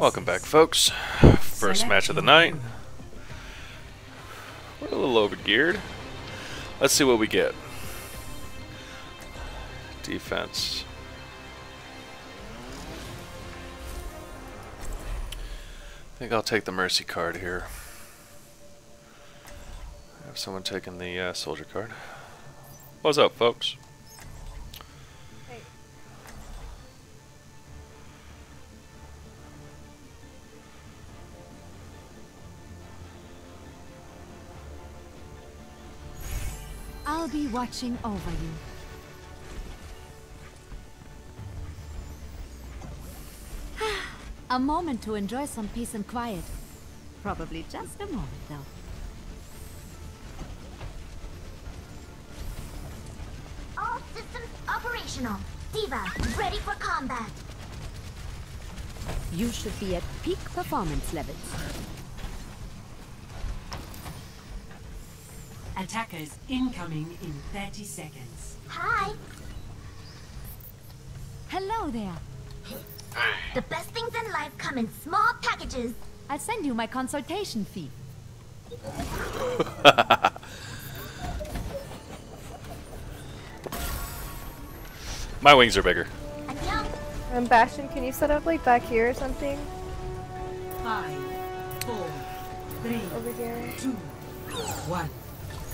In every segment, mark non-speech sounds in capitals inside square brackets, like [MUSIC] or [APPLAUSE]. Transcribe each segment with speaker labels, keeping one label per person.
Speaker 1: Welcome back, folks. First match of the night. We're a little overgeared. Let's see what we get. Defense. I think I'll take the mercy card here. I have someone taking the uh, soldier card. What's up, folks?
Speaker 2: Be watching over you. [SIGHS] a moment to enjoy some peace and quiet. Probably just a moment, though.
Speaker 3: All systems operational. D.Va, ready for combat.
Speaker 2: You should be at peak performance levels.
Speaker 4: Attackers incoming in 30 seconds.
Speaker 3: Hi.
Speaker 2: Hello there.
Speaker 3: The best things in life come in small packages.
Speaker 2: I'll send you my consultation fee. [LAUGHS]
Speaker 1: My wings are bigger.
Speaker 3: Annyeong.
Speaker 5: Um, Bastion, can you set up like back here or something?
Speaker 4: Five, four, three,
Speaker 5: Over here.
Speaker 4: two, one.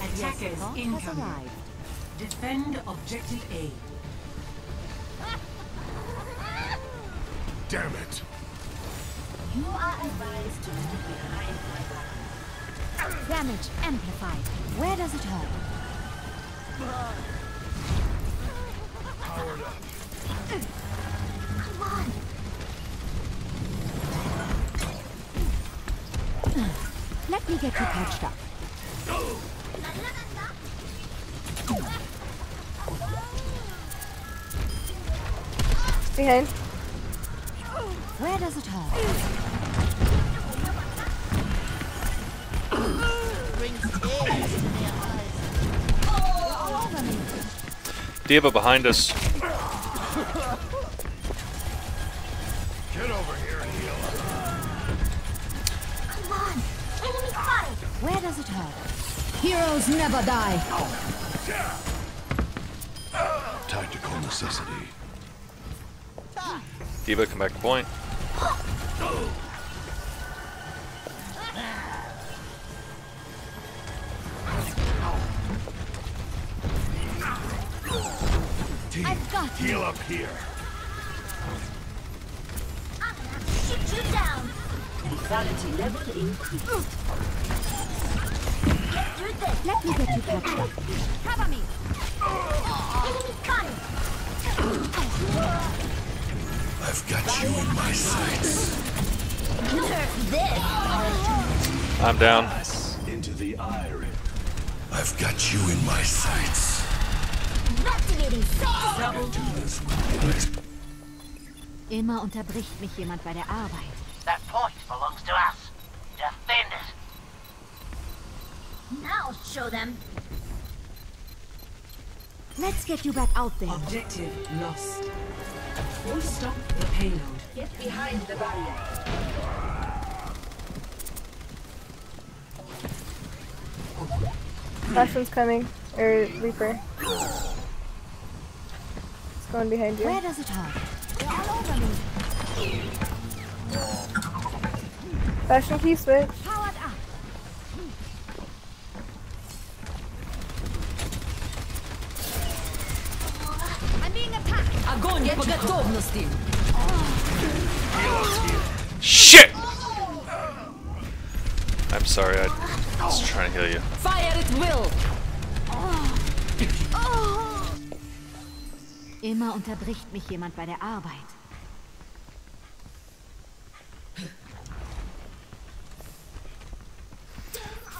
Speaker 4: Attackers
Speaker 2: Bot has
Speaker 4: incoming.
Speaker 2: arrived.
Speaker 4: Defend objective A.
Speaker 6: Damn it!
Speaker 3: You are advised to stay behind
Speaker 2: Damage amplified. Where does it hurt?
Speaker 6: Powered up.
Speaker 3: Come on.
Speaker 2: Let me get you patched up.
Speaker 5: Behind.
Speaker 2: Where does it hurt?
Speaker 1: D.Va behind us.
Speaker 6: Get over here and heal up.
Speaker 3: Come on. Enemy spotted.
Speaker 2: Where does it hurt? Heroes never die.
Speaker 6: Tactical necessity.
Speaker 1: D.Va, come back to point.
Speaker 6: Team,
Speaker 2: I've got you.
Speaker 6: heal up here.
Speaker 3: I'm gonna have to shoot you down.
Speaker 4: Lethality level increased.
Speaker 3: Get through this.
Speaker 2: Let me get you patched. Cover me.
Speaker 3: Enemy spotted.
Speaker 6: I've got you in my sights.
Speaker 3: Nerf this.
Speaker 1: I'm down.
Speaker 6: Into the iron. I've got you in my sights.
Speaker 3: Investigating safe.
Speaker 4: Double
Speaker 6: Do this with
Speaker 2: Immer unterbricht mich jemand bei der Arbeit.
Speaker 7: That point belongs to us. Defend it.
Speaker 3: Now show them.
Speaker 2: Let's get you back out there.
Speaker 4: Objective lost. We stop the payload. Get behind the barrier.
Speaker 5: Bastion's coming. Or Reaper. It's going behind you.
Speaker 2: Where does it hurt? They're all over me.
Speaker 5: Bastion, can switch?
Speaker 1: Shit! I'm sorry, I was trying to heal you.
Speaker 4: Fire at will!
Speaker 2: Immer unterbricht mich jemand bei der Arbeit.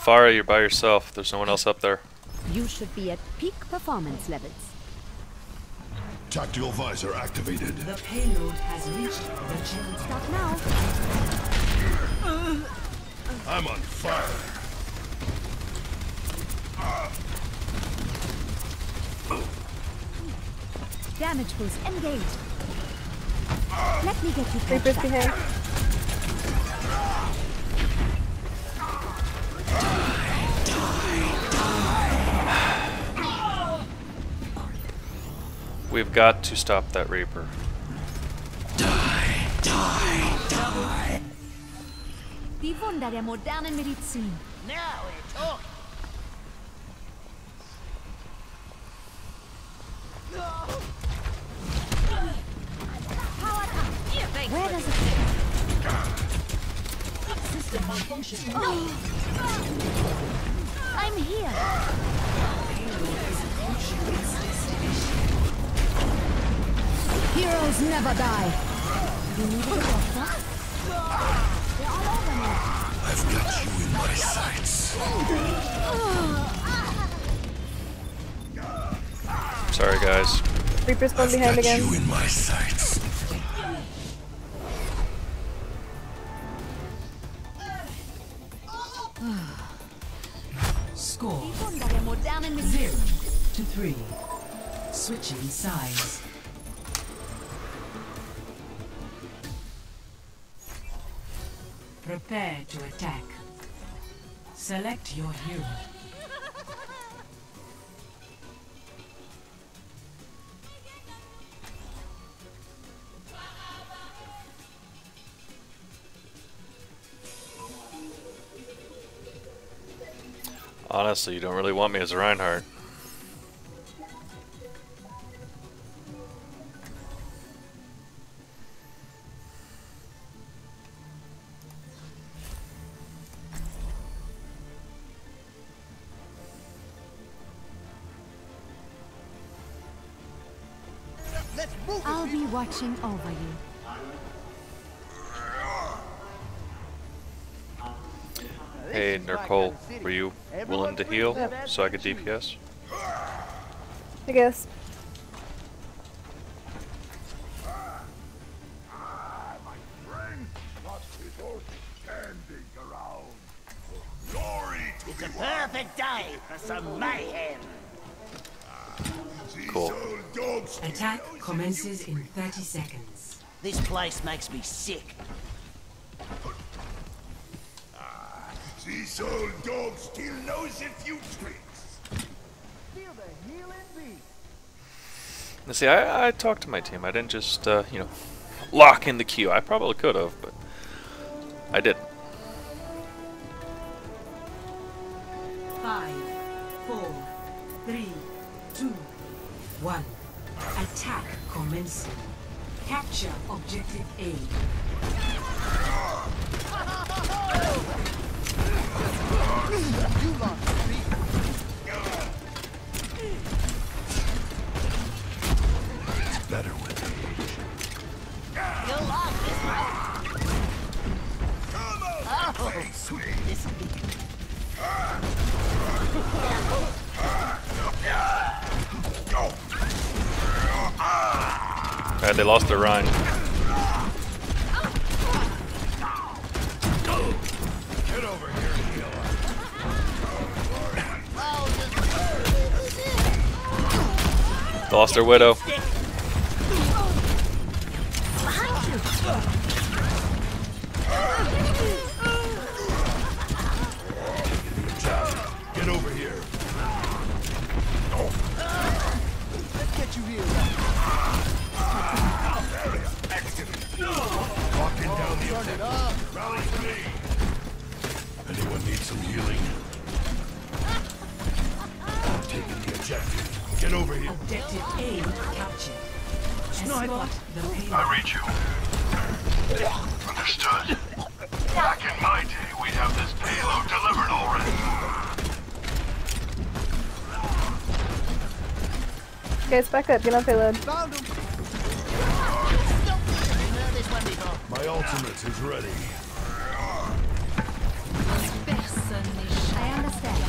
Speaker 1: Pharah, you're by yourself. There's no one else up there.
Speaker 2: You should be at peak performance levels.
Speaker 6: Tactical visor activated.
Speaker 4: The payload has reached the channel.
Speaker 2: Stop now.
Speaker 6: I'm on fire.
Speaker 2: Damage boost engaged. Let me get you patched
Speaker 5: Reaper's
Speaker 2: up.
Speaker 5: behind.
Speaker 1: We've got to stop that Reaper.
Speaker 2: Die Wunder der modernen Medizin.
Speaker 7: Now we're talking.
Speaker 2: Where does it
Speaker 4: System malfunction.
Speaker 2: I'm here. Heroes never die. You need a doctor? They're all over me.
Speaker 6: I've got you in my sights.
Speaker 1: Sorry, guys.
Speaker 5: Reaper's going
Speaker 6: I've
Speaker 5: behind
Speaker 6: got
Speaker 5: again.
Speaker 6: you in my sights.
Speaker 4: Score
Speaker 2: Wunder der modernen Medizin.
Speaker 4: zero to three. Switching sides. Prepare to attack. Select your hero.
Speaker 1: Honestly, you don't really want me as a Reinhardt.
Speaker 2: Watching over you.
Speaker 1: Hey, Nicole, were you willing to heal so I could DPS?
Speaker 5: I guess.
Speaker 7: It's a perfect day for some mayhem.
Speaker 1: Cool.
Speaker 4: Attack commences in 30 seconds.
Speaker 7: This place makes me sick.
Speaker 6: This old dog still knows a few tricks.
Speaker 1: Now, see, I, I talked to my team. I didn't just, uh, you know, lock in the queue. I probably could have, but I didn't.
Speaker 4: 1. Attack commencing. Capture objective A. [LAUGHS]
Speaker 7: You
Speaker 1: lost. They lost their.
Speaker 6: Get here heal
Speaker 1: They lost their Widow.
Speaker 6: Get over here. Locking down the objective. Rally to me. Anyone need some healing? Taking the objective. Get over here.
Speaker 4: Objective A captured. Escort the payload.
Speaker 6: read you. Understood. Back in my day, we'd have this payload delivered already.
Speaker 5: Guys, back up. Get on payload.
Speaker 6: Ultimate is ready.
Speaker 2: I understand.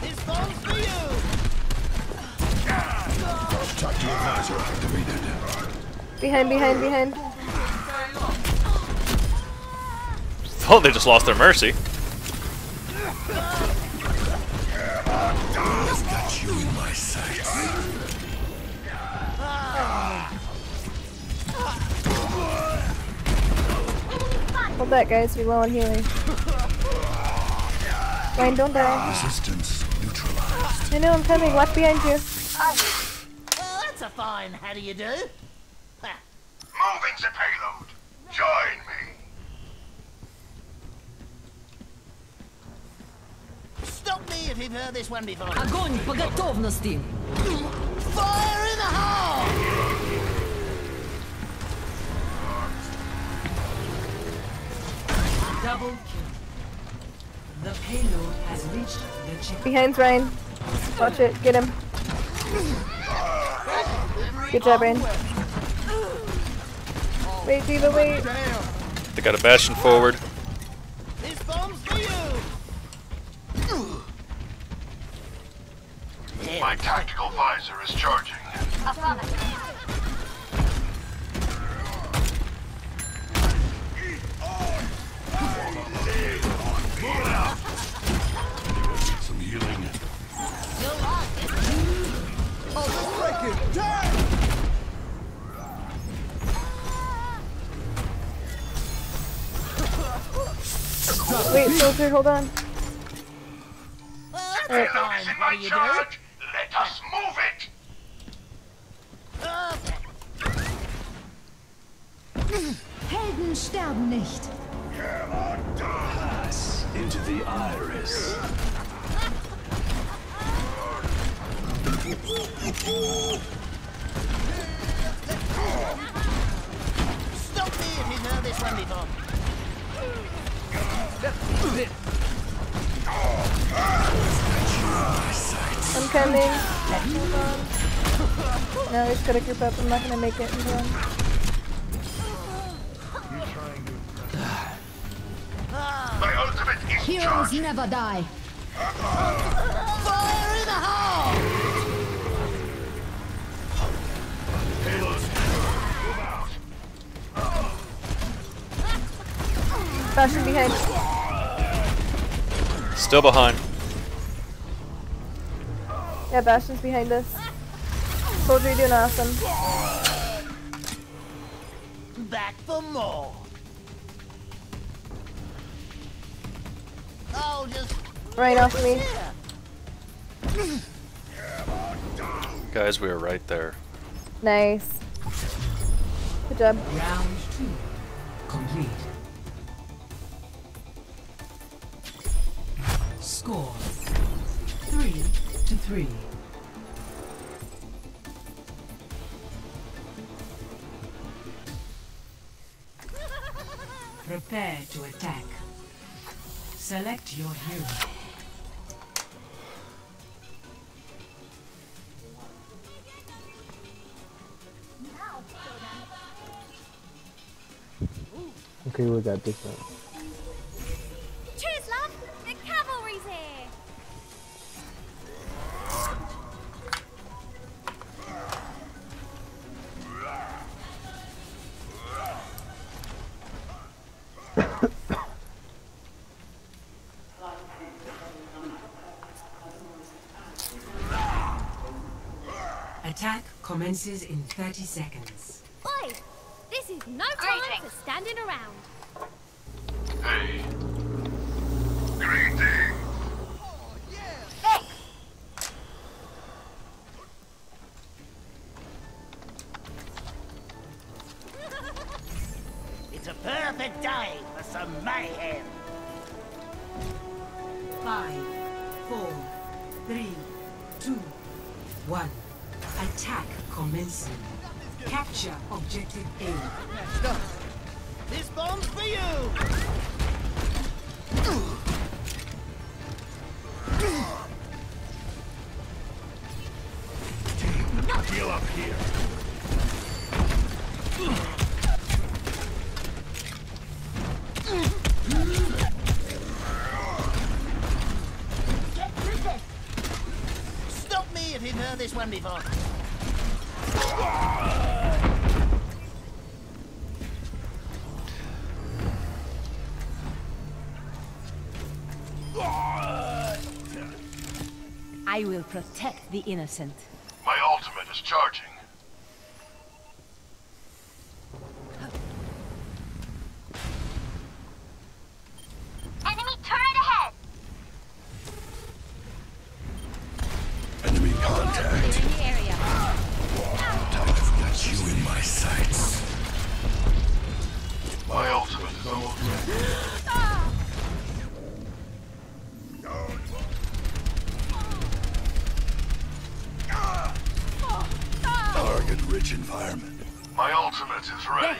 Speaker 7: This one's for you.
Speaker 6: Tactical visor activated.
Speaker 5: Behind, behind, behind.
Speaker 1: Oh, they just lost their Mercy.
Speaker 5: Hold that, guys. We're low on healing. Ryan, don't die.
Speaker 6: Resistance neutralized.
Speaker 5: I know I'm coming. Watch behind you.
Speaker 7: Well, that's a fine how do you do. Ha.
Speaker 6: Moving the payload. Join me.
Speaker 7: Stop me if you've heard this one before.
Speaker 4: Огонь по готовности!
Speaker 7: Fire in the hole!
Speaker 4: Double kill. The payload has reached the check.
Speaker 5: Behind Ryan. Watch it. Get him. Good job, Ryan. Wait, D.Va, wait.
Speaker 1: They got a bastion forward.
Speaker 7: This bomb's for you!
Speaker 6: My tactical visor is charging. Some healing.
Speaker 5: Wait, soldier, hold on.
Speaker 7: Well, that's a
Speaker 5: Alright.
Speaker 7: fine
Speaker 6: In
Speaker 7: how
Speaker 6: my
Speaker 7: do you do.
Speaker 6: Let us move it.
Speaker 2: Helden sterben nicht.
Speaker 6: Pass into the iris.
Speaker 7: Stop me if you've heard this one before.
Speaker 5: I'm coming. No, I just gotta group up. I'm not gonna make it. Hold on.
Speaker 2: Heroes
Speaker 6: charged.
Speaker 2: never die.
Speaker 7: Fire in the hole!
Speaker 6: Payload's Move out.
Speaker 5: Bastion behind.
Speaker 1: Still behind.
Speaker 5: Yeah, Bastion's behind us. Soldier, you're doing awesome.
Speaker 7: Back for more. Oh, just
Speaker 5: Ryan off me.
Speaker 1: Guys, we are right there.
Speaker 5: Nice. Good job.
Speaker 4: Round two. Complete. Score. Three to three. Prepare to attack. Select your hero.
Speaker 8: Okay, we got one.
Speaker 4: Commences in 30 seconds.
Speaker 3: Oi! This is no time for standing around.
Speaker 6: Hey. Greetings.
Speaker 7: It's a perfect day for some mayhem.
Speaker 4: Commencing. Capture objective A.
Speaker 7: Stop. This bomb's for you!
Speaker 6: Heal up here.
Speaker 3: Get through this!
Speaker 7: Stop me if you've heard this one before.
Speaker 2: Protect the innocent.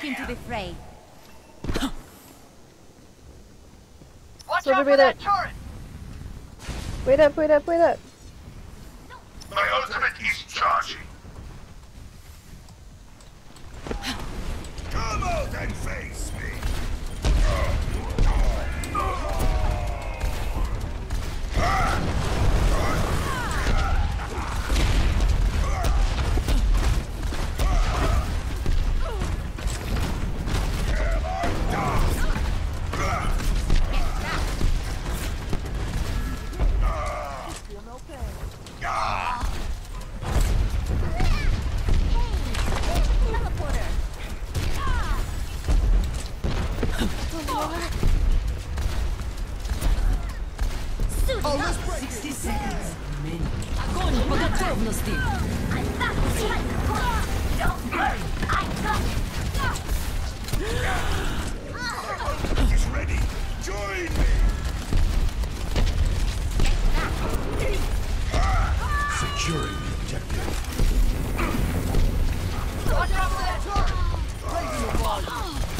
Speaker 6: Is
Speaker 2: Back
Speaker 7: ready.
Speaker 2: into the fray. [GASPS]
Speaker 7: Watch
Speaker 5: Silver
Speaker 7: out for that turret!
Speaker 5: Wait up, wait up, wait up.
Speaker 7: My ultimate is charging.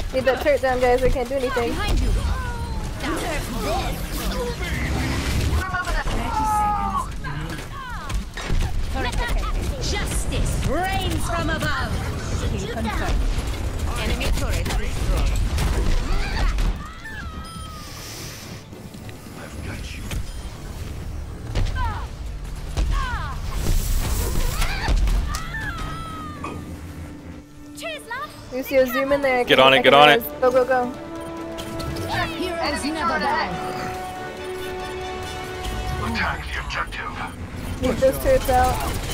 Speaker 7: Turret!
Speaker 5: Need that turret down, guys. I can't do anything.
Speaker 2: Behind you.
Speaker 4: Thirty seconds.
Speaker 2: Justice reigns from above. Confirmed. Enemy turret destroyed.
Speaker 5: Lucio, zoom in there. I
Speaker 1: Get on it, get on
Speaker 5: res- Go, go, go.
Speaker 2: Heroes never die.
Speaker 7: Attack the objective.
Speaker 5: Get those turrets out.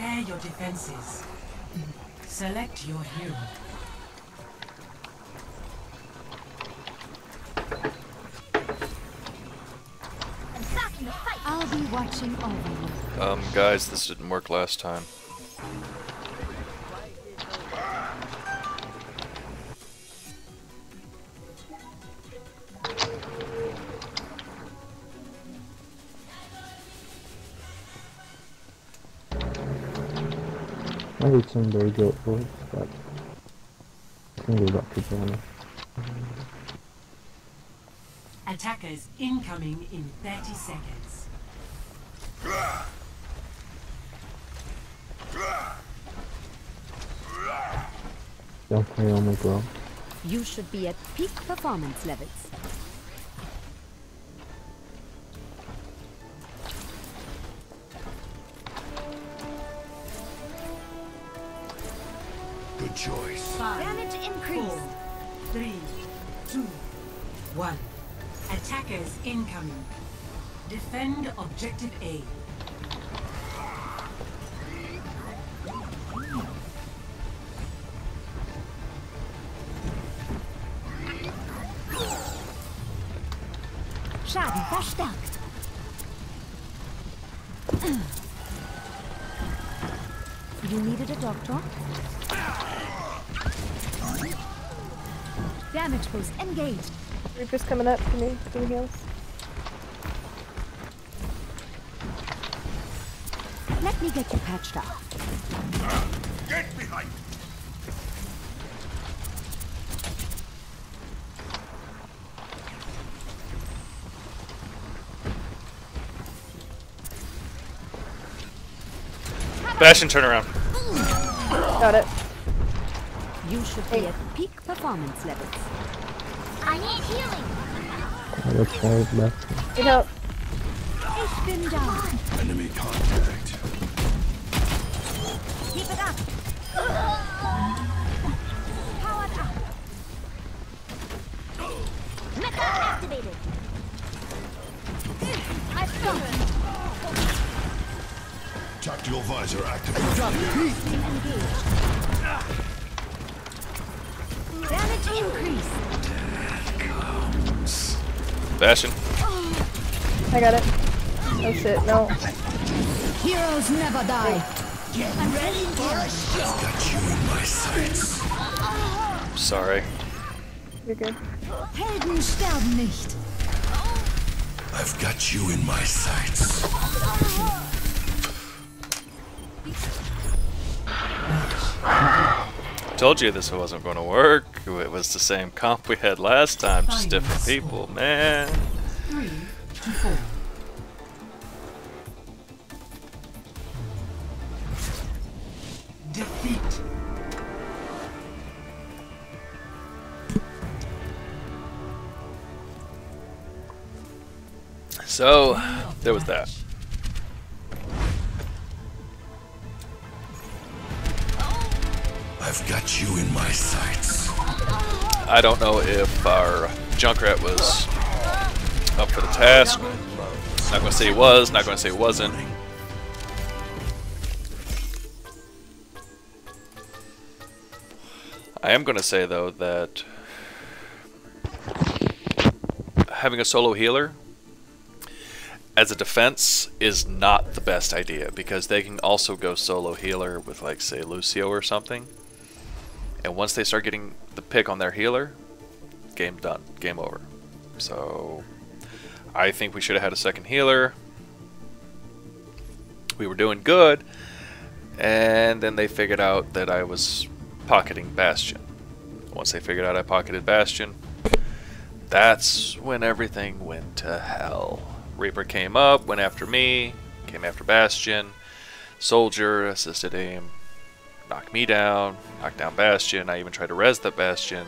Speaker 4: Prepare your defenses. Select your hero.
Speaker 3: I'm back in the fight.
Speaker 2: I'll be watching over you.
Speaker 1: Um, guys, this didn't work last time.
Speaker 8: I some very good work, but I think we got to Johnny.
Speaker 4: Attackers incoming in 30 seconds.
Speaker 8: Don't play on the ground.
Speaker 2: You should be at peak performance levels.
Speaker 4: Objective A.
Speaker 2: Schaden verstärkt. You needed a doctor? Damage boost engaged.
Speaker 5: Reaper's coming up. Can you do heals?
Speaker 2: Let me get you patched up.
Speaker 6: Get behind.
Speaker 1: Bastion, turn around.
Speaker 5: Got it.
Speaker 2: You should be at peak performance levels.
Speaker 3: I need healing.
Speaker 8: I look forward left.
Speaker 5: Need help.
Speaker 2: Ich bin da.
Speaker 6: Enemy contact.
Speaker 2: Keep it up. Powered up.
Speaker 3: Mecha activated.
Speaker 2: I felt it.
Speaker 6: Tactical visor activated.
Speaker 2: Damage increase.
Speaker 1: Bastion.
Speaker 5: I got it. Oh shit, no.
Speaker 2: Heroes never die.
Speaker 6: Got you in my sights.
Speaker 1: Sorry.
Speaker 5: You're good.
Speaker 2: Helden sterben nicht.
Speaker 6: I've got you in my sights. [SIGHS]
Speaker 1: Told you this wasn't going to work. It was the same comp we had last time, just different people, man.
Speaker 4: Three to four.
Speaker 1: So, there was that.
Speaker 6: I've got you in my sights.
Speaker 1: I don't know if our Junkrat was up for the task. Not gonna say he was, not gonna say he wasn't. I am gonna say though that having a solo healer as a defense is not the best idea because they can also go solo healer with like say Lucio or something. And once they start getting the pick on their healer, game done, game over. So I think we should have had a second healer. We were doing good, and then they figured out that I was pocketing Bastion. Once they figured out I pocketed Bastion, that's when everything went to hell. Reaper came up, went after me, came after Bastion. Soldier assisted aim, knocked me down, knocked down Bastion. I even tried to res that Bastion.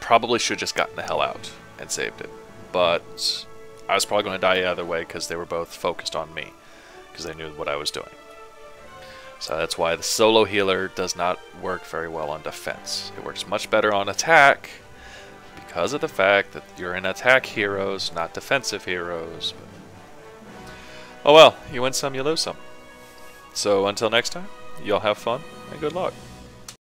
Speaker 1: Probably should have just gotten the hell out and saved it. But I was probably going to die either way because they were both focused on me because they knew what I was doing. So that's why the solo healer does not work very well on defense. It works much better on attack because of the fact that you're in attack heroes, not defensive heroes. Oh well, you win some, you lose some. So until next time, y'all have fun and good luck.